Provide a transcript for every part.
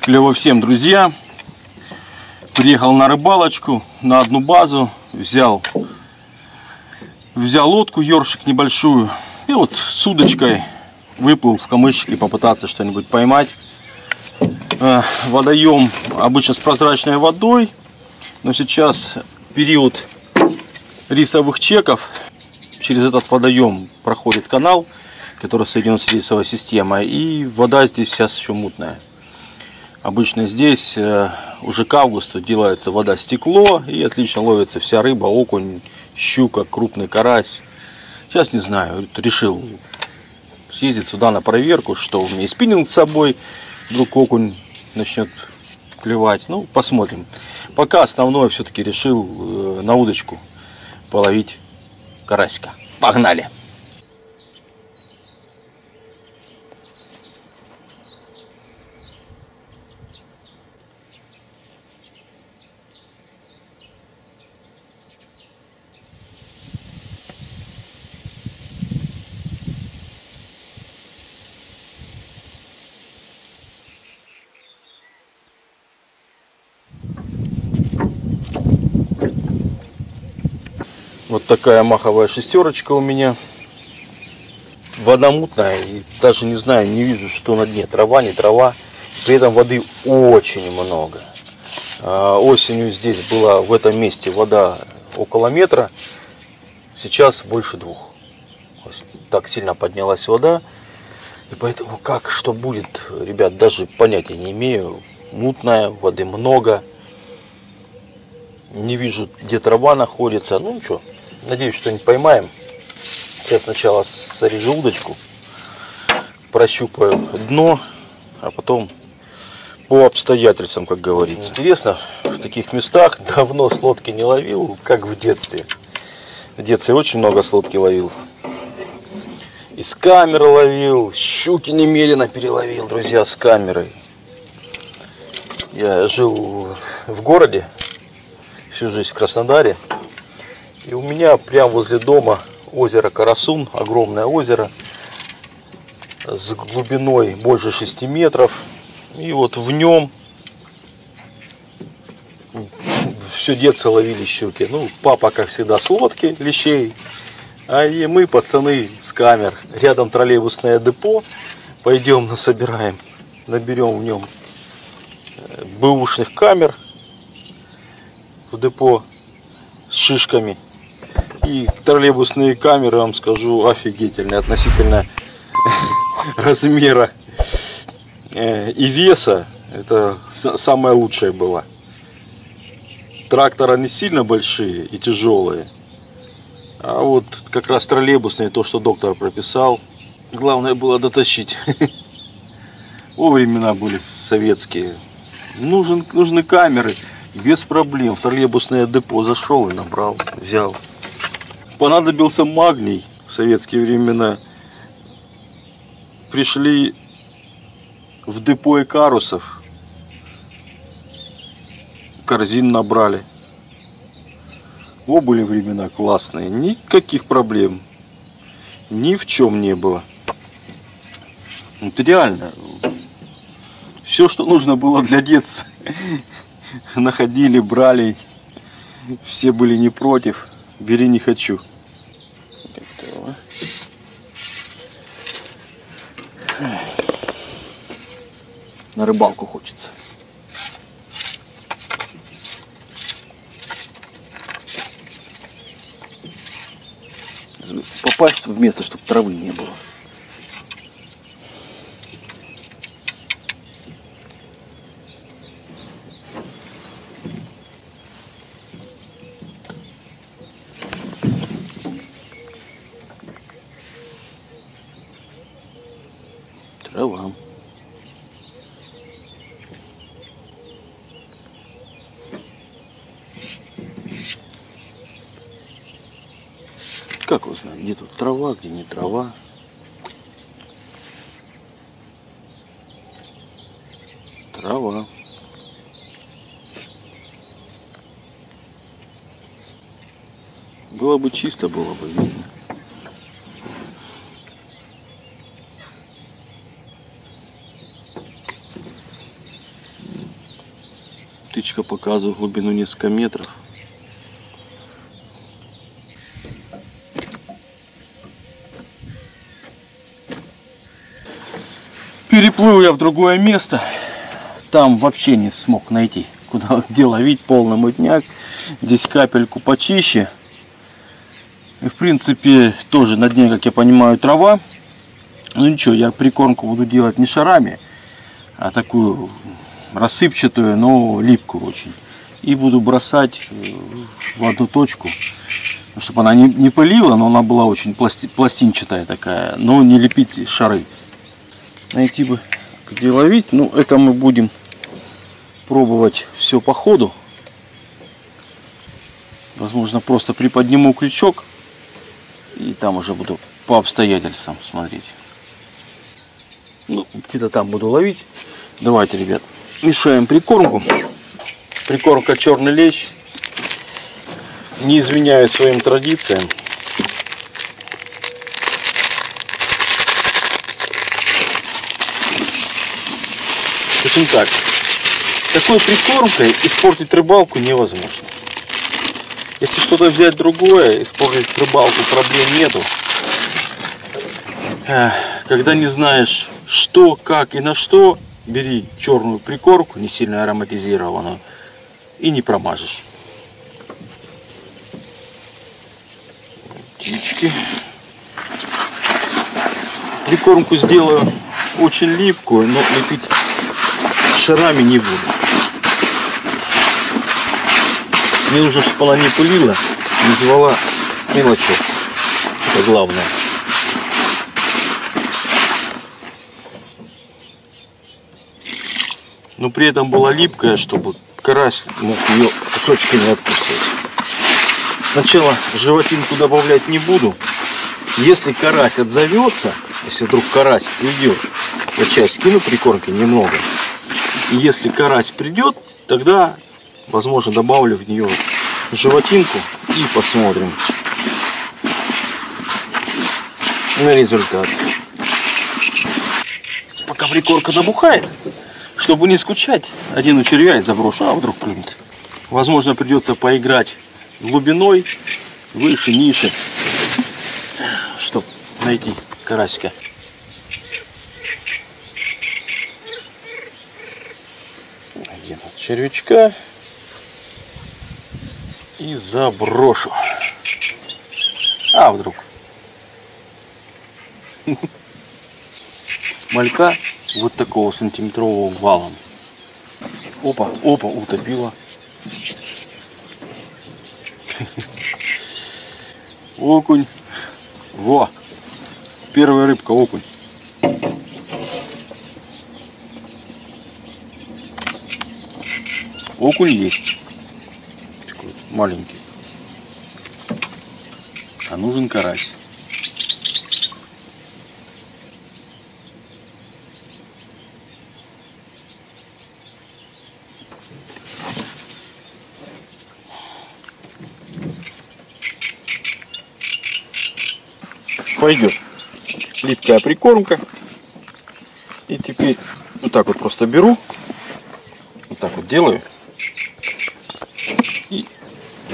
Клево всем, друзья. Приехал на рыбалочку на одну базу, взял, взял лодку, ёршик небольшую. И вот с удочкой выплыл в камышек и попытаться что-нибудь поймать. Э, водоем обычно с прозрачной водой, но сейчас период рисовых чеков. Через этот водоем проходит канал, который соединен с рисовой системой, и вода здесь сейчас еще мутная. Обычно здесь э, уже к августу делается вода стекло и отлично ловится вся рыба, окунь, щука, крупный карась. Сейчас не знаю, решил съездить сюда на проверку, что у меня и спиннинг с собой, вдруг окунь начнет клевать. Ну, посмотрим. Пока основное все-таки решил э, на удочку половить карасика. Погнали! Вот такая маховая шестерочка у меня. Вода мутная, и даже не знаю, не вижу, что на дне. Трава, не трава. При этом воды очень много. А, осенью здесь была в этом месте вода около метра. Сейчас больше двух. Так сильно поднялась вода. И поэтому как, что будет, ребят, даже понятия не имею. Мутная, воды много. Не вижу, где трава находится. Ну ничего, Надеюсь, что-нибудь поймаем. Сейчас сначала зарежу удочку, прощупаю дно, а потом по обстоятельствам, как говорится. Интересно, в таких местах давно с лодки не ловил, как в детстве. В детстве очень много с лодки ловил. Из камеры ловил, щуки немерено переловил, друзья, с камерой. Я жил в городе, всю жизнь в Краснодаре. И у меня прямо возле дома озеро Карасун, огромное озеро с глубиной больше 6 метров. И вот в нем все детство ловили щуки. Ну, папа, как всегда, с лодки лещей, а и мы, пацаны, с камер. Рядом троллейбусное депо. Пойдем насобираем, наберем в нем э, бэушных камер в депо с шишками. И троллейбусные камеры, вам скажу, офигительные относительно размера э, и веса. Это самое лучшее было. Трактора не сильно большие и тяжелые. А вот как раз троллейбусные, то, что доктор прописал. Главное было дотащить. О, времена были советские. Нужен, нужны камеры. Без проблем. В троллейбусное депо зашел и набрал, взял понадобился магний в советские времена. Пришли в депо Икарусов, корзин набрали. О, были времена классные, никаких проблем, ни в чем не было. Вот реально, все, что нужно было для детства, находили, брали, все были не против, бери не хочу. На рыбалку хочется. Попасть в место, чтобы травы не было. трава. Как узнать, где где не трава? Трава. Было бы чисто, было бы видно. Птичка показывает глубину несколько метров. Переплыл я в другое место. Там вообще не смог найти, куда где ловить полный мутняк. Здесь капельку почище. И в принципе тоже на дне, как я понимаю, трава. Ну ничего, я прикормку буду делать не шарами, а такую рассыпчатую, но липкую очень. И буду бросать э, в одну точку, чтобы она не, не пылила, но она была очень пласти, пластинчатая такая, но не лепить шары. Найти бы где ловить, ну это мы будем пробовать все по ходу. Возможно, просто приподниму крючок и там уже буду по обстоятельствам смотреть. Ну, где-то там буду ловить. Давайте, ребят, мешаем прикормку. Прикормка черный лещ. Не изменяю своим традициям. Общем так, такой прикормкой испортить рыбалку невозможно. Если что-то взять другое, испортить рыбалку проблем нету. Когда не знаешь, что, как и на что, бери черную прикормку, не сильно ароматизированную, и не промажешь. Птички. Прикормку сделаю очень липкую, но лепить шарами не буду. Мне нужно, чтобы она не пылила, не звала мелочок. Это главное. Но при этом была липкая, чтобы карась мог ее кусочками откусывать. Сначала животинку добавлять не буду. Если карась отзовется, если вдруг карась придет, я часть кину прикормки немного. И если карась придет, тогда, возможно, добавлю в нее животинку и посмотрим на результат. Пока прикорка набухает, чтобы не скучать, один у червя заброшу, а вдруг прыгнет. Возможно, придется поиграть глубиной, выше, ниже, чтобы найти карасика. Один от червячка и заброшу. А вдруг? Малька вот такого сантиметрового валом. Опа, опа, утопила. Окунь. Во! Первая рыбка окунь. Окунь есть. Такой маленький. А нужен карась. пойдет липкая прикормка. И теперь вот так вот просто беру, вот так вот делаю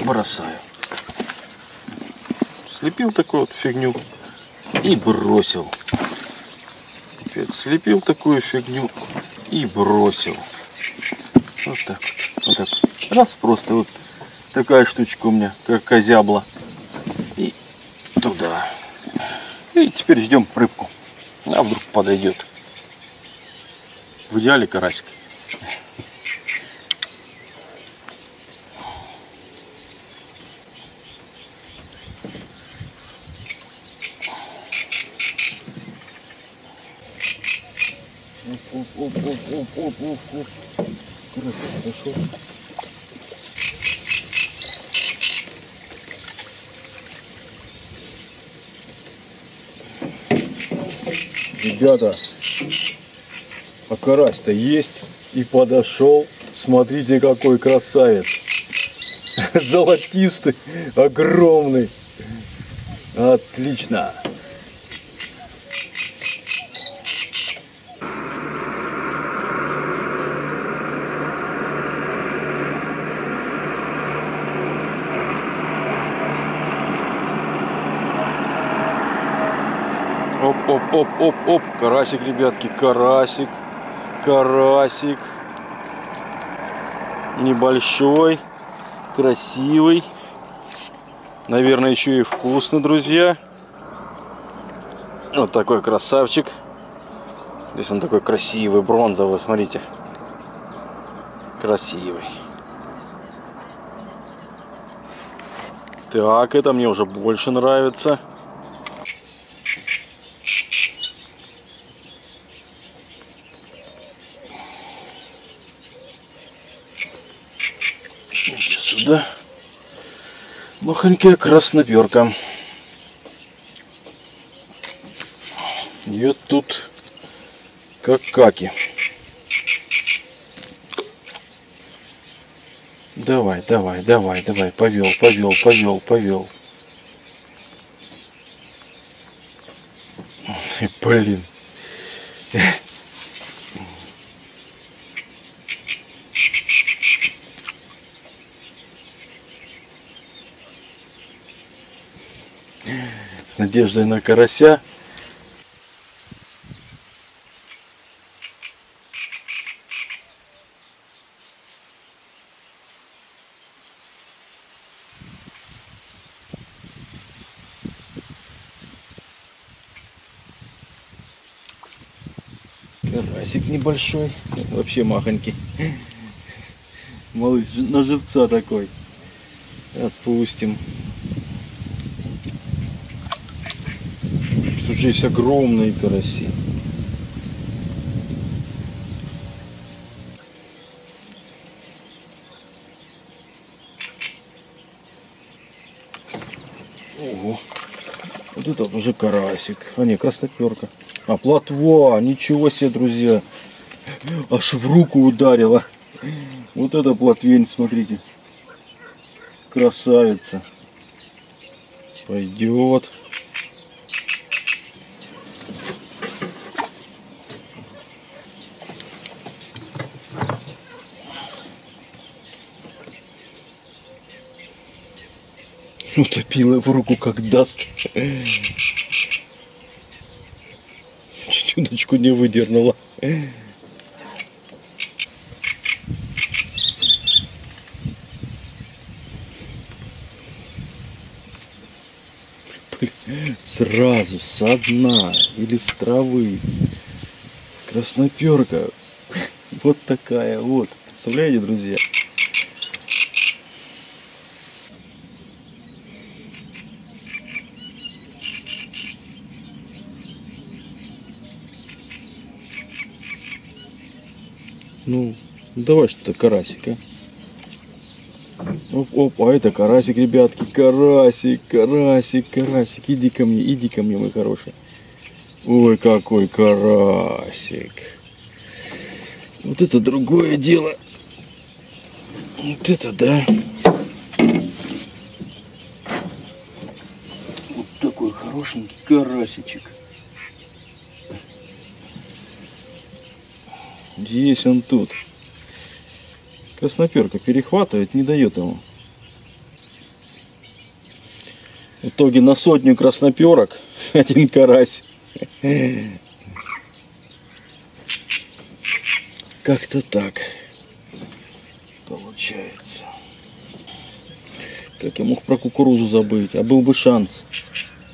бросаю. Слепил такую вот фигню и бросил. Опять слепил такую фигню и бросил. Вот так вот. Вот так. Раз просто вот такая штучка у меня, как козябла. И туда. И теперь ждем рыбку. А вдруг подойдет. В идеале карасик. Оп, оп, оп, оп, оп, оп, оп. Красный подошел. Ребята, а карась-то есть и подошел. Смотрите, какой красавец. Золотистый, огромный. Отлично. Оп, оп, оп, оп. Карасик, ребятки, карасик. Карасик. Небольшой, красивый. Наверное, еще и вкусный, друзья. Вот такой красавчик. Здесь он такой красивый, бронзовый, смотрите. Красивый. Так, это мне уже больше нравится. Иди сюда. Махонькая красноперка. Ее тут как каки. Давай, давай, давай, давай, повел, повел, повел, повел. Блин. С надеждой на карася. Карасик небольшой, вообще махонький. Малыш на живца такой. Отпустим. Есть огромные караси. Ого. Вот это уже карасик. А не, красноперка. А, плотва. Ничего себе, друзья. Аж в руку ударила. Вот это плотвень, смотрите. Красавица. Пойдет. Утопила в руку как даст. Чуть удочку не выдернула. Сразу со дна или с травы. Красноперка. Вот такая вот. Представляете, друзья? Ну, давай что-то карасика. Оп, оп, а это карасик, ребятки, карасик, карасик, карасик. Иди ко мне, иди ко мне, мой хороший. Ой, какой карасик. Вот это другое дело. Вот это да. Вот такой хорошенький карасичек. Есть он тут. Красноперка перехватывает, не дает ему. В итоге на сотню красноперок один карась. Как-то так получается. Так, я мог про кукурузу забыть, а был бы шанс.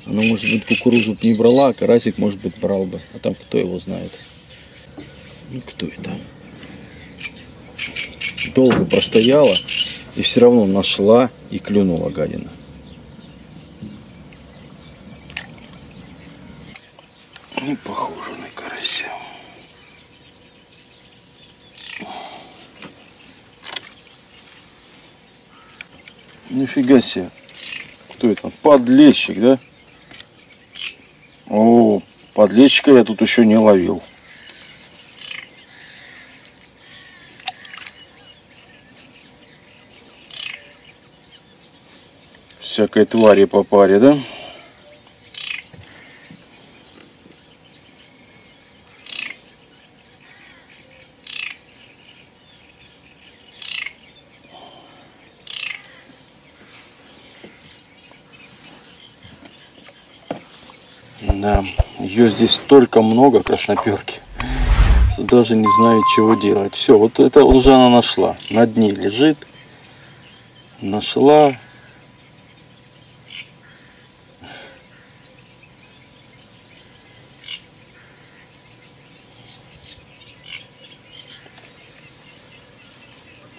Она, может быть, кукурузу не брала, а карасик, может быть, брал бы. А там кто его знает. Ну, кто это? Долго простояла и все равно нашла и клюнула гадина. Не похоже на карася. Нифига себе. Кто это? Подлещик, да? О, подлещика я тут еще не ловил. Всякой твари по паре, да? Да, Ее здесь столько много красноперки. что Даже не знаю, чего делать. Все, вот это уже она нашла. На дне лежит. Нашла.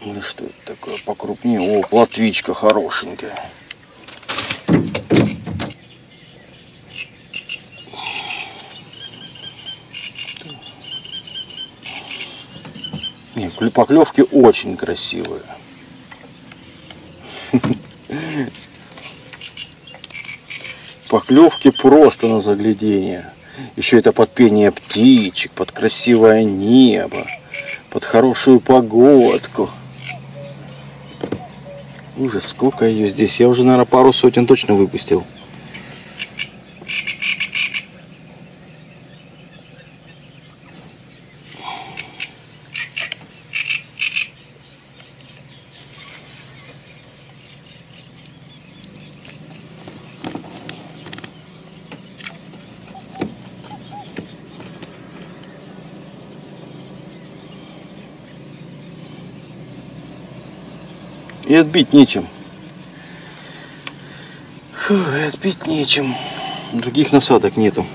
Ну что это такое покрупнее? О, платвичка хорошенькая. Не, поклевки очень красивые. Поклевки просто на заглядение. Еще это под пение птичек, под красивое небо, под хорошую погодку. Ужас, сколько ее здесь. Я уже, наверное, пару сотен точно выпустил. И отбить нечем. Фу, и отбить нечем. Других насадок нету.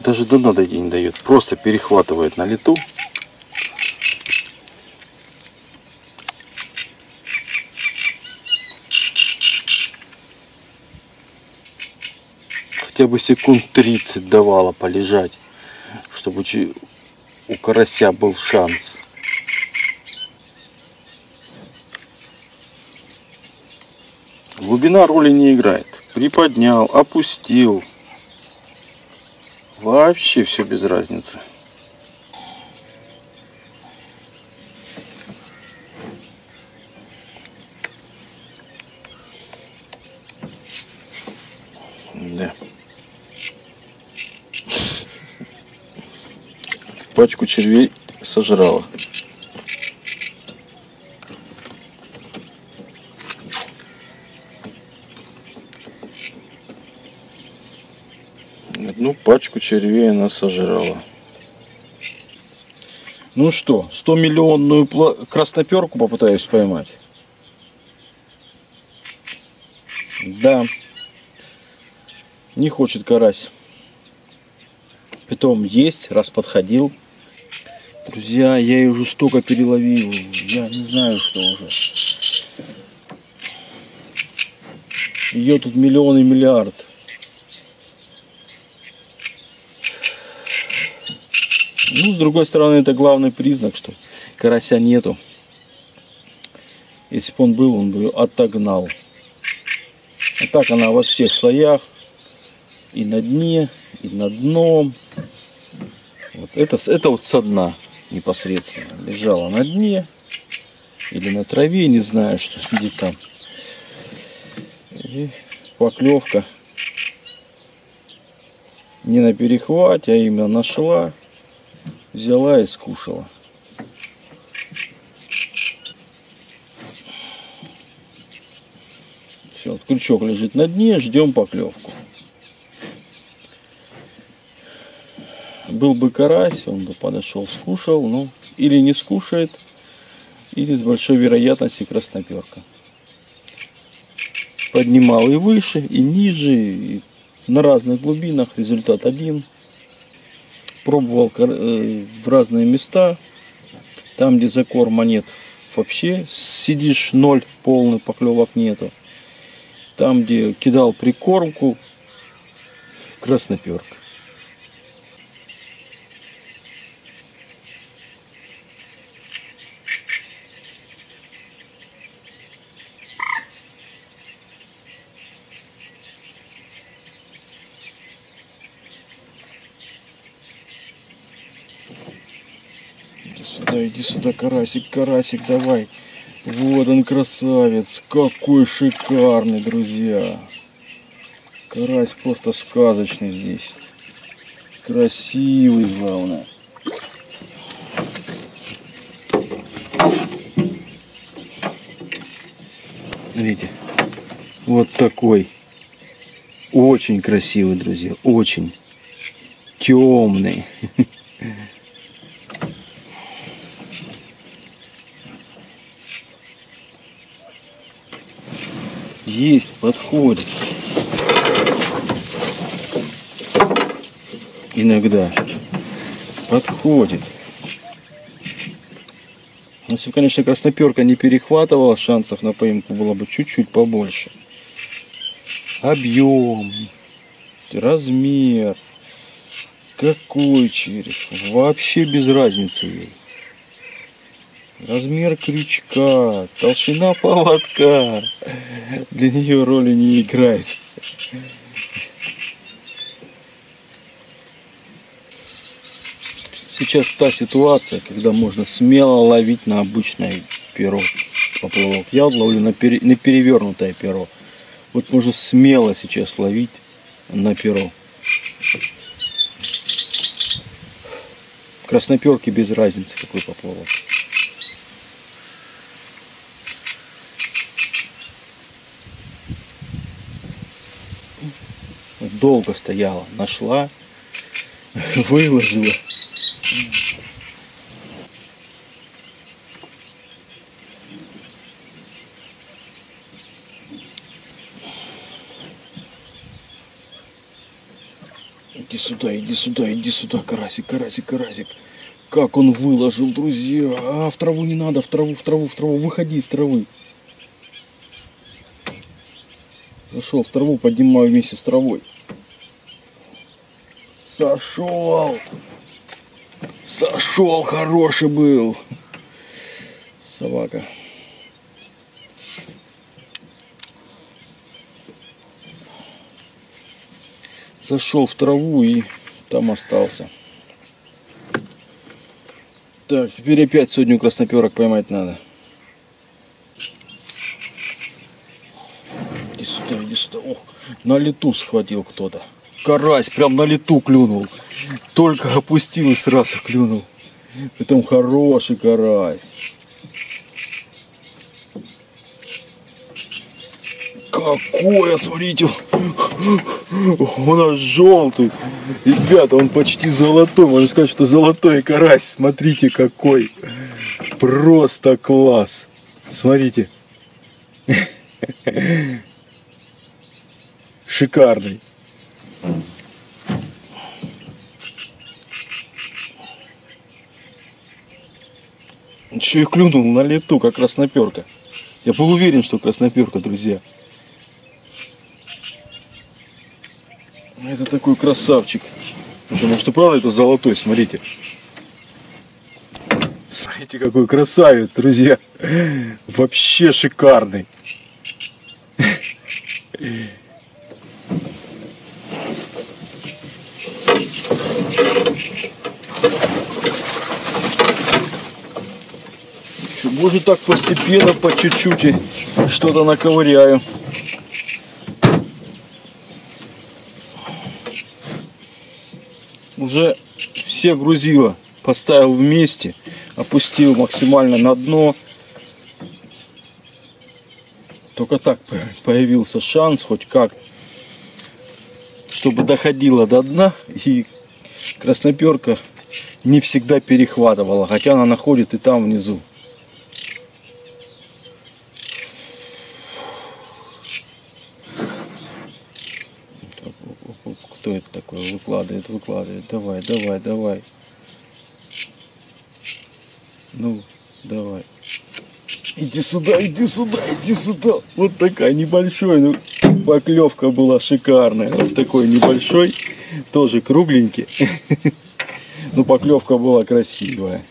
Даже до дна дойти не дает. Просто перехватывает на лету. Хотя бы секунд 30 давала полежать, чтобы у карася был шанс. Глубина роли не играет. Приподнял, опустил. Вообще все без разницы. Да. Пачку червей сожрала. Одну пачку червей она сожрала. Ну что, 100 миллионную красноперку попытаюсь поймать. Да. Не хочет карась. Питом есть, раз подходил. Друзья, я ее уже столько переловил. Я не знаю, что уже. Ее тут миллион и миллиард. Ну, с другой стороны, это главный признак, что карася нету. Если бы он был, он бы отогнал. А так она во всех слоях. И на дне, и на дном. Вот это, это вот со дна непосредственно. Лежала на дне или на траве, не знаю, что где там. И поклевка не на перехвате, а именно нашла, взяла и скушала. Все, вот крючок лежит на дне, ждем поклевку. Был бы карась, он бы подошел, скушал, ну, или не скушает, или с большой вероятностью красноперка. Поднимал и выше, и ниже, и на разных глубинах, результат один. Пробовал э, в разные места, там, где закор монет вообще сидишь, ноль, полный поклевок нету. Там, где кидал прикормку, красноперка. сюда, карасик, карасик, давай. Вот он, красавец. Какой шикарный, друзья. Карась просто сказочный здесь. Красивый, главное. Видите? Вот такой. Очень красивый, друзья. Очень темный. Есть, подходит. Иногда подходит. Если, конечно, красноперка не перехватывала, шансов на поимку было бы чуть-чуть побольше. Объем, размер, какой череп, вообще без разницы ей. Размер крючка, толщина поводка для нее роли не играет. Сейчас та ситуация, когда можно смело ловить на обычное перо поплавок. Я ловлю на, пере, на перевернутое перо. Вот можно смело сейчас ловить на перо. Красноперки без разницы, какой поплавок. Долго стояла, нашла, выложила. Иди сюда, иди сюда, иди сюда, карасик, карасик, карасик. Как он выложил, друзья. А, в траву не надо, в траву, в траву, в траву. Выходи из травы. Зашел в траву, поднимаю вместе с травой. Сошел. Сошел, хороший был. Собака. Зашел в траву и там остался. Так, теперь опять сегодня красноперок поймать надо. Иди сюда, иди сюда. Ох, на лету схватил кто-то. Карась прям на лету клюнул. Только опустил и сразу клюнул. Потом хороший карась. Какой, смотрите, он аж желтый. Ребята, он почти золотой. Можно сказать, что золотой карась. Смотрите, какой. Просто класс. Смотрите. Шикарный. Еще и клюнул на лету, как красноперка. Я был уверен, что красноперка, друзья. Это такой красавчик. Слушай, может и правда это золотой, смотрите. Смотрите, какой красавец, друзья. Вообще шикарный. Может так постепенно, по чуть-чуть что-то наковыряю. Уже все грузила поставил вместе, опустил максимально на дно. Только так появился шанс хоть как, чтобы доходила до дна и красноперка не всегда перехватывала, хотя она находит и там внизу. Кто это такой? Выкладывает, выкладывает. Давай, давай, давай. Ну, давай. Иди сюда, иди сюда, иди сюда. Вот такая небольшой, ну, поклевка была шикарная. Вот такой небольшой, тоже кругленький. Ну, поклевка была красивая.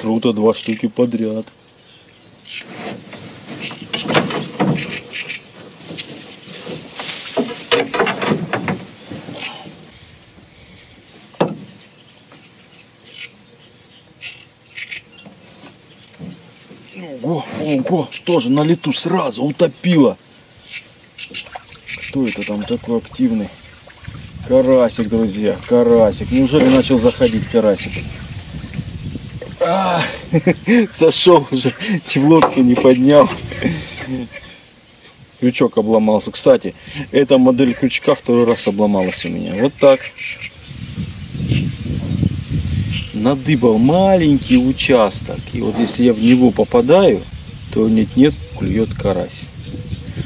Круто, два штуки подряд. Ого, ого, тоже на лету сразу утопила. Кто это там такой активный? Карасик, друзья, карасик. Неужели начал заходить карасик? А, сошел уже, в лодку не поднял. Крючок обломался. Кстати, эта модель крючка второй раз обломалась у меня. Вот так. Надыбал маленький участок. И вот если я в него попадаю, то нет-нет, клюет карась.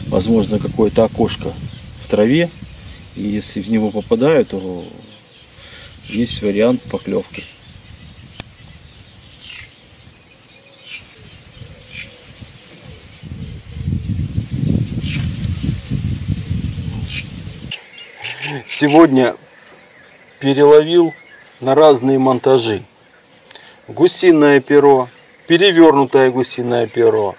Возможно, какое-то окошко в траве. И если в него попадаю, то есть вариант поклевки. Сегодня переловил на разные монтажи. Гусиное перо, перевернутое гусиное перо,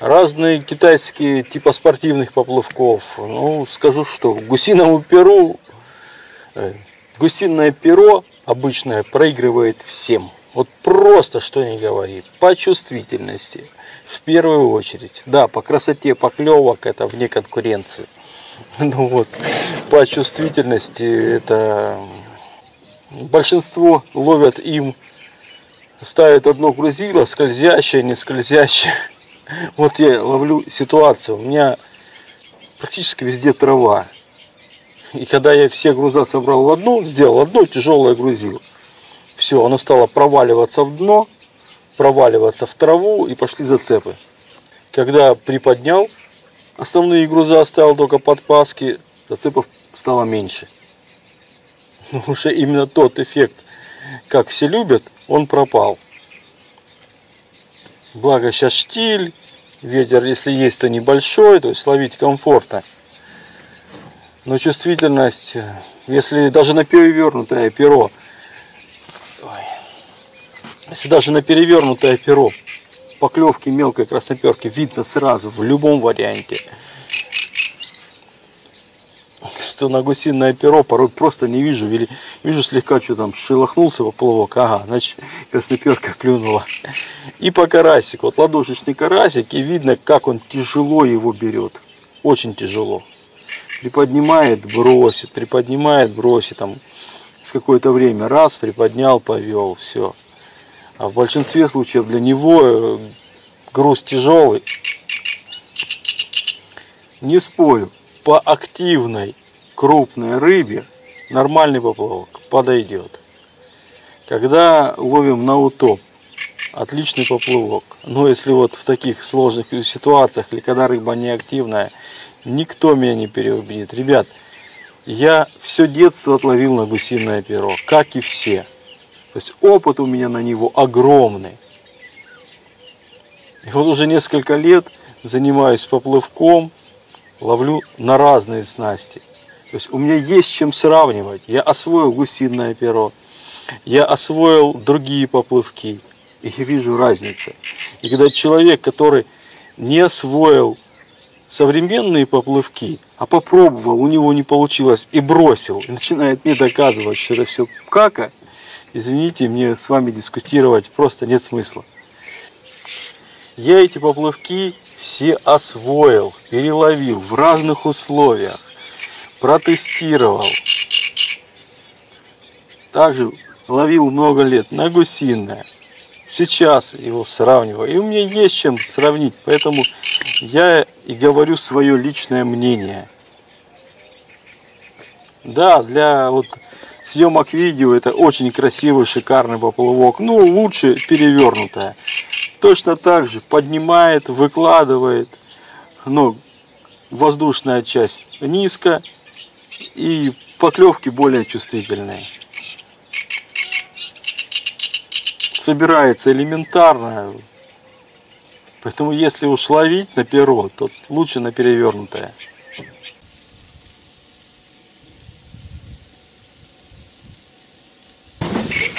разные китайские типа спортивных поплавков. Ну, скажу что, гусиному перу, э, гусиное перо обычное проигрывает всем. Вот просто что не говори, по чувствительности в первую очередь. Да, по красоте поклевок это вне конкуренции. Ну вот, по чувствительности это большинство ловят им, ставят одно грузило, скользящее, не скользящее. Вот я ловлю ситуацию, у меня практически везде трава. И когда я все груза собрал в одно, сделал одно тяжелое грузило. Все, оно стало проваливаться в дно, проваливаться в траву и пошли зацепы. Когда приподнял, основные груза оставил только подпаски, зацепов стало меньше. Уже именно тот эффект, как все любят, он пропал. Благо сейчас штиль, ветер, если есть, то небольшой, то есть ловить комфортно. Но чувствительность, если даже на перевернутое перо, ой, если даже на перевернутое перо поклевки мелкой красноперки видно сразу в любом варианте, что на гусиное перо порой просто не вижу. Или вижу слегка, что там шелохнулся поплавок. Ага, значит красноперка клюнула. И по карасику. Вот ладошечный карасик. И видно, как он тяжело его берет. Очень тяжело. Приподнимает, бросит, приподнимает, бросит. Там с какое-то время раз, приподнял, повел. Все. А в большинстве случаев для него э, груз тяжелый. Не спорю, по активной крупной рыбе нормальный поплавок подойдет. Когда ловим на утоп, отличный поплавок. Но если вот в таких сложных ситуациях, или когда рыба не активная, никто меня не переубедит. Ребят, я все детство отловил на гусиное перо, как и все. То есть опыт у меня на него огромный. И вот уже несколько лет занимаюсь поплавком, ловлю на разные снасти. То есть у меня есть чем сравнивать. Я освоил гусиное перо, я освоил другие поплывки, и я вижу разницу. И когда человек, который не освоил современные поплывки, а попробовал, у него не получилось и бросил, и начинает мне доказывать, что это все кака, извините, мне с вами дискутировать просто нет смысла. Я эти поплывки все освоил, переловил в разных условиях протестировал. Также ловил много лет на гусиное. Сейчас его сравниваю. И у меня есть чем сравнить. Поэтому я и говорю свое личное мнение. Да, для вот съемок видео это очень красивый, шикарный поплавок. Ну, лучше перевернутая. Точно так же поднимает, выкладывает. Но воздушная часть низко, и поклевки более чувствительные. Собирается элементарно. Поэтому если уж ловить на перо, то лучше на перевернутое.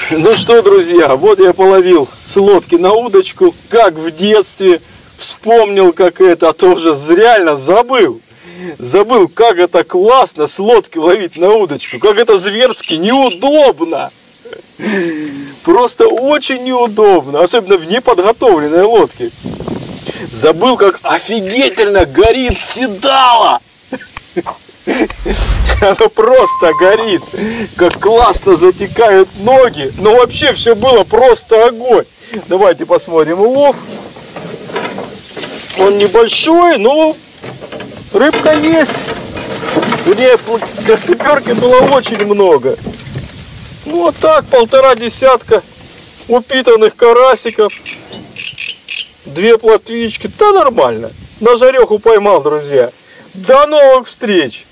Ну что, друзья, вот я половил с лодки на удочку, как в детстве. Вспомнил, как это, а то уже реально забыл забыл, как это классно с лодки ловить на удочку, как это зверски неудобно. Просто очень неудобно, особенно в неподготовленной лодке. Забыл, как офигительно горит седало. Оно просто горит, как классно затекают ноги. Но вообще все было просто огонь. Давайте посмотрим улов. Он небольшой, но рыбка есть. Вернее, костыперки было очень много. Ну вот так, полтора десятка упитанных карасиков. Две плотвички. Да нормально. На жареху поймал, друзья. До новых встреч!